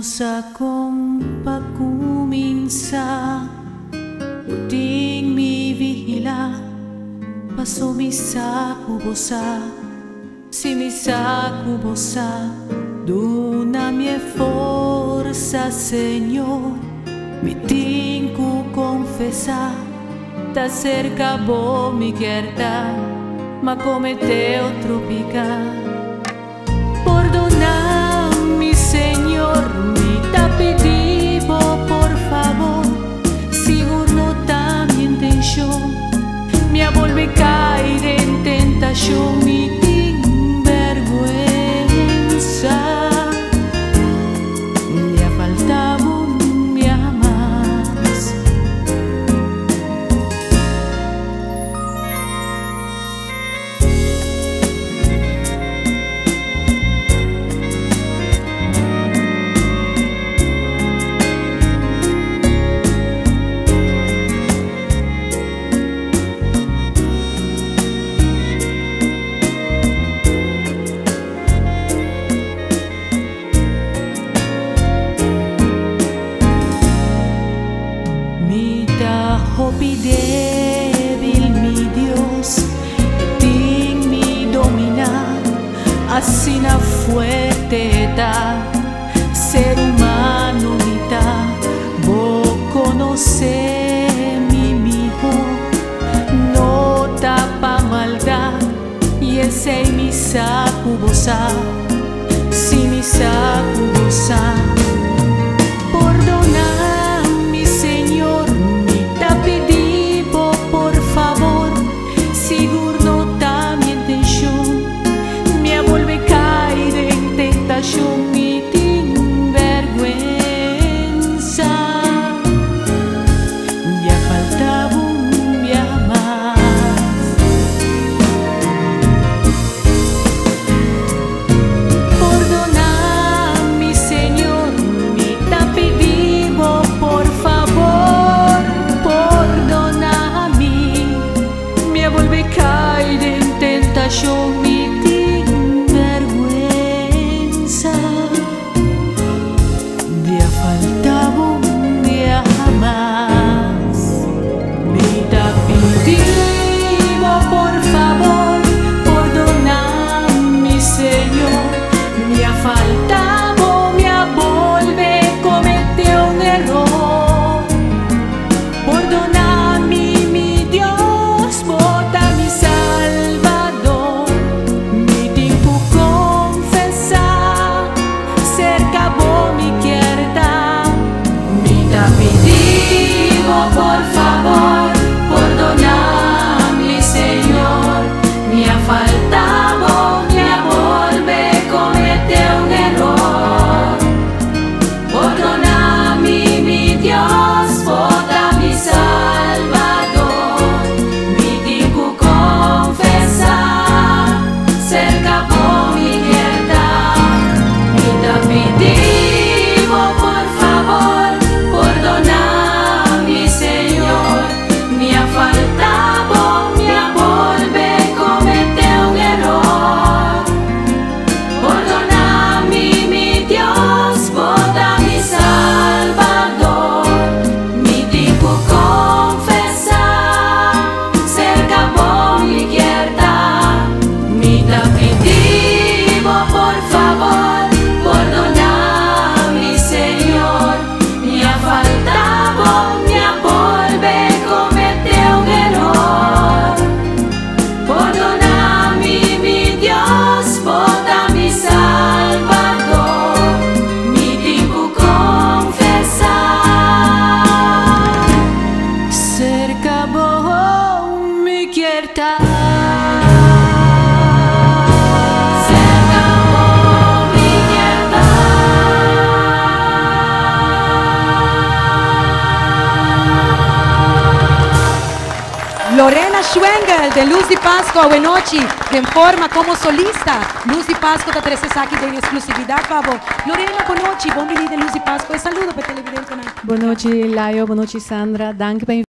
sa kong pagkuminsa Puting mi vihila Pasumisa kubosa Simisa kubosa Duna mi forza Señor. Mi ku confessa Ta cerca bo mi quierta Ma come te tropica mi 洒 Lorena Schwengel de Luz di Pascua, buenochi, en forma como solista. Luz di Pascua da tres aquí de exclusividad, babo. Lorena, buenochi, buon de Luz di Pascua e saludo per televidente. Buonoci Laio, buonoci Sandra, danke